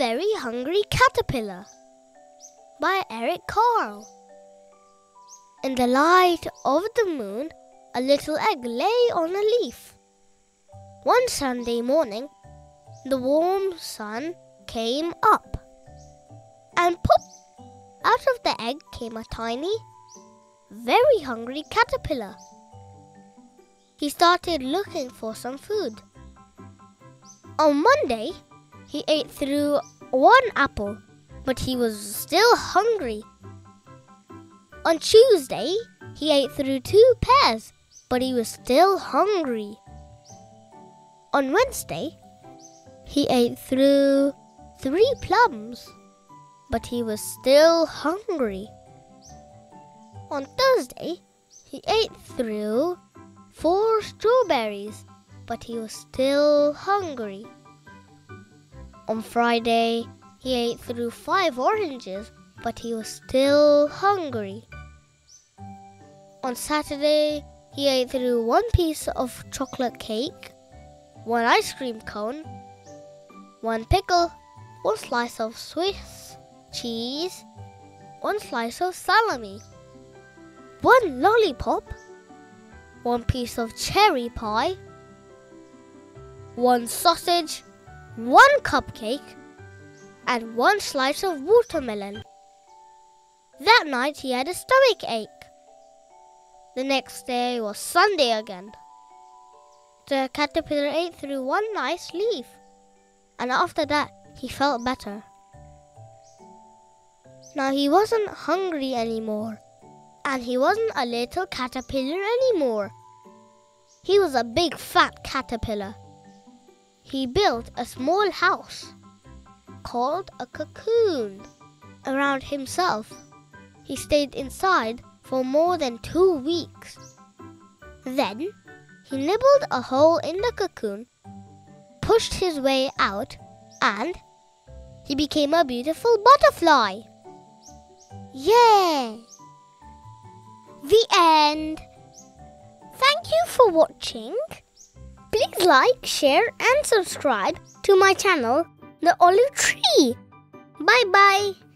Very Hungry Caterpillar by Eric Carle. In the light of the moon, a little egg lay on a leaf. One Sunday morning, the warm sun came up, and pop! Out of the egg came a tiny, very hungry caterpillar. He started looking for some food. On Monday, he ate through one apple, but he was still hungry. On Tuesday, he ate through two pears, but he was still hungry. On Wednesday, he ate through three plums, but he was still hungry. On Thursday, he ate through four strawberries, but he was still hungry. On Friday, he ate through five oranges, but he was still hungry. On Saturday, he ate through one piece of chocolate cake, one ice cream cone, one pickle, one slice of Swiss cheese, one slice of salami, one lollipop, one piece of cherry pie, one sausage, one cupcake, and one slice of watermelon. That night he had a stomach ache. The next day was Sunday again. The caterpillar ate through one nice leaf, and after that he felt better. Now he wasn't hungry anymore, and he wasn't a little caterpillar anymore. He was a big fat caterpillar. He built a small house called a cocoon around himself. He stayed inside for more than two weeks. Then he nibbled a hole in the cocoon, pushed his way out, and he became a beautiful butterfly. Yay! The end. Thank you for watching. Please like, share, and subscribe to my channel, The Olive Tree. Bye bye.